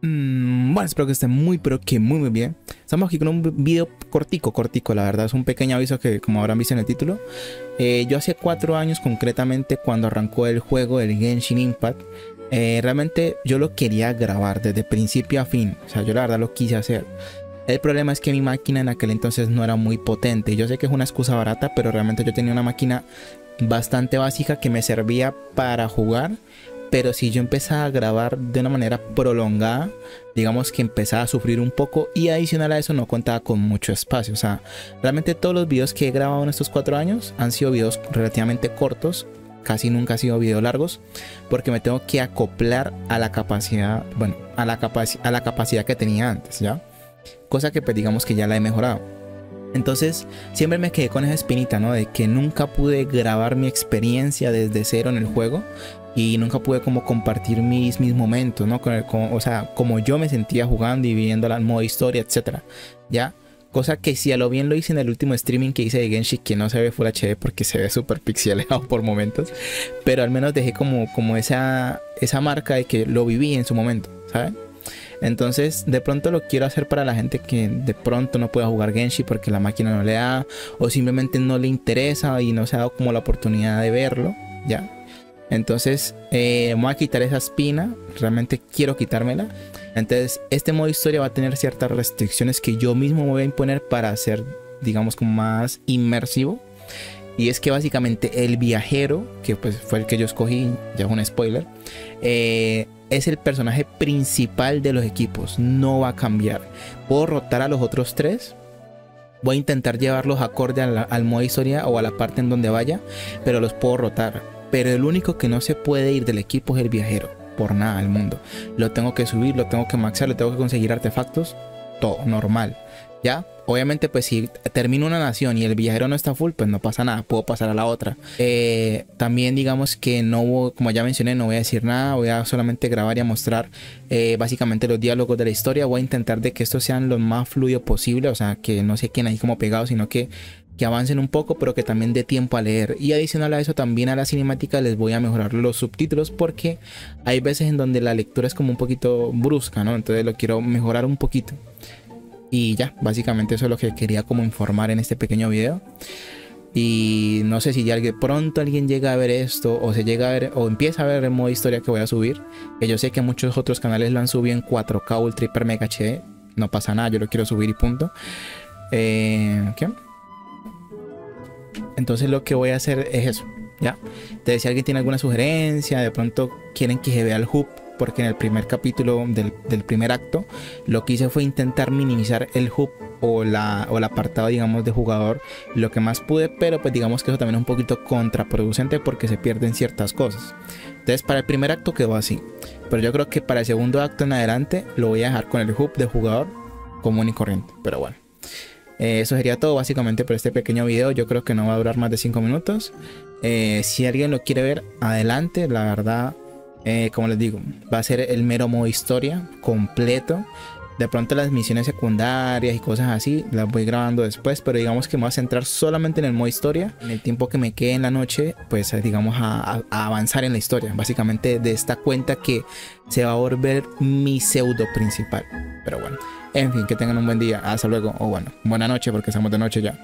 Mm, bueno, espero que estén muy, pero que muy, muy bien. Estamos aquí con un video cortico, cortico, la verdad. Es un pequeño aviso que, como habrán visto en el título, eh, yo hace cuatro años, concretamente, cuando arrancó el juego, el Genshin Impact, eh, realmente yo lo quería grabar desde principio a fin. O sea, yo la verdad lo quise hacer. El problema es que mi máquina en aquel entonces no era muy potente. Yo sé que es una excusa barata, pero realmente yo tenía una máquina bastante básica que me servía para jugar pero si yo empezaba a grabar de una manera prolongada, digamos que empezaba a sufrir un poco y adicional a eso no contaba con mucho espacio. O sea, realmente todos los videos que he grabado en estos cuatro años han sido videos relativamente cortos, casi nunca han sido videos largos, porque me tengo que acoplar a la capacidad, bueno, a la, a la capacidad que tenía antes, ¿ya? Cosa que pues digamos que ya la he mejorado. Entonces siempre me quedé con esa espinita, ¿no? De que nunca pude grabar mi experiencia desde cero en el juego y nunca pude como compartir mis, mis momentos, ¿no? Con o sea, como yo me sentía jugando y viviendo la modo historia, etcétera, ¿ya? Cosa que si a lo bien lo hice en el último streaming que hice de Genshin, que no se ve Full HD porque se ve súper pixelado por momentos, pero al menos dejé como, como esa, esa marca de que lo viví en su momento, ¿saben? Entonces, de pronto lo quiero hacer para la gente que de pronto no pueda jugar Genshin porque la máquina no le da o simplemente no le interesa y no se ha dado como la oportunidad de verlo, ¿ya? Entonces eh, voy a quitar esa espina. Realmente quiero quitármela. Entonces este modo historia va a tener ciertas restricciones que yo mismo me voy a imponer para hacer, digamos, como más inmersivo. Y es que básicamente el viajero, que pues fue el que yo escogí, ya es un spoiler, eh, es el personaje principal de los equipos. No va a cambiar. Puedo rotar a los otros tres. Voy a intentar llevarlos acorde al, al modo historia o a la parte en donde vaya, pero los puedo rotar pero el único que no se puede ir del equipo es el viajero. Por nada del mundo. Lo tengo que subir, lo tengo que maxar, lo tengo que conseguir artefactos. Todo normal. ¿Ya? Obviamente, pues si termino una nación y el viajero no está full, pues no pasa nada, puedo pasar a la otra. Eh, también digamos que no, como ya mencioné, no voy a decir nada, voy a solamente grabar y a mostrar eh, básicamente los diálogos de la historia. Voy a intentar de que estos sean lo más fluido posible, o sea, que no se queden ahí como pegados, sino que que avancen un poco, pero que también dé tiempo a leer. Y adicional a eso, también a la cinemática les voy a mejorar los subtítulos porque hay veces en donde la lectura es como un poquito brusca, ¿no? Entonces lo quiero mejorar un poquito. Y ya, básicamente eso es lo que quería como informar en este pequeño video. Y no sé si ya pronto alguien llega a ver esto o se llega a ver o empieza a ver el modo historia que voy a subir. Que yo sé que muchos otros canales lo han subido en 4K Ultra Hyper Mega HD. No pasa nada, yo lo quiero subir y punto. Eh, ¿Qué? Entonces lo que voy a hacer es eso, ¿ya? Entonces si alguien tiene alguna sugerencia, de pronto quieren que se vea el hub, porque en el primer capítulo del, primer acto lo que hice fue intentar minimizar el hub o, la, o el apartado digamos de jugador lo que más pude pero pues digamos que eso también es un poquito contraproducente porque se pierden ciertas cosas entonces para el primer acto quedó así pero yo creo que para el segundo acto en adelante lo voy a dejar con el hub de jugador común y corriente pero bueno eh, eso sería todo básicamente por este pequeño video. Yo creo que no va a durar más de 5 minutos. Eh, si alguien lo quiere ver, adelante. La verdad, eh, como les digo, va a ser el mero modo historia completo. De pronto las misiones secundarias y cosas así las voy grabando después, pero digamos que me voy a centrar solamente en el modo historia. En el tiempo que me quede en la noche, pues digamos a, a avanzar en la historia. Básicamente de esta cuenta que se va a volver mi pseudo principal. Pero bueno. En fin, que tengan un buen día. Hasta luego. O bueno, buena noche porque estamos de noche ya.